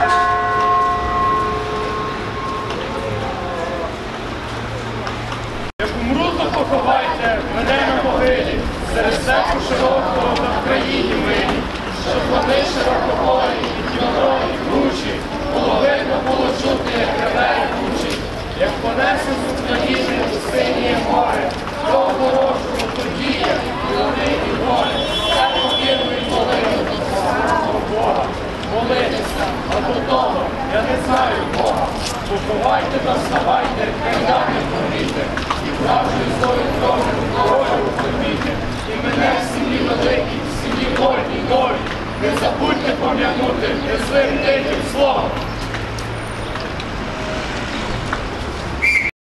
Як умру, то поховайте, мене на могилі, серед серцю широкого. я не знаю Бога. Поховайте та вставайте, хай дати поміте, і правжню історію добре, королю терпіте, і мене в сім'ї великі, в сім'ї вольній долі. Не забудьте пам'янути, не злим диким словом.